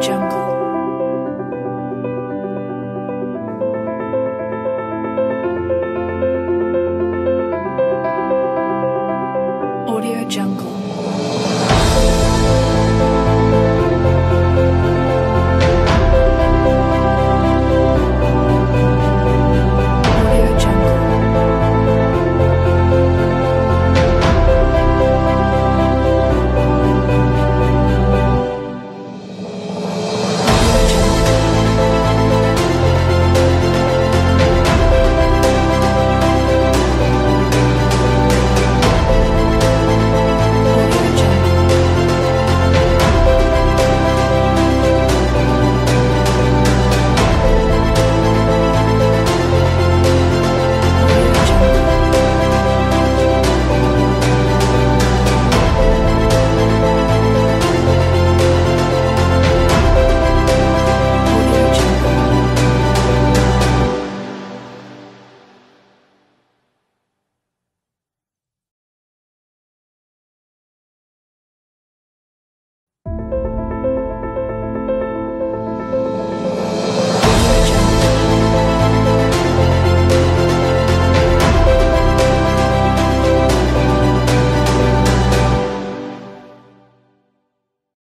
jungle.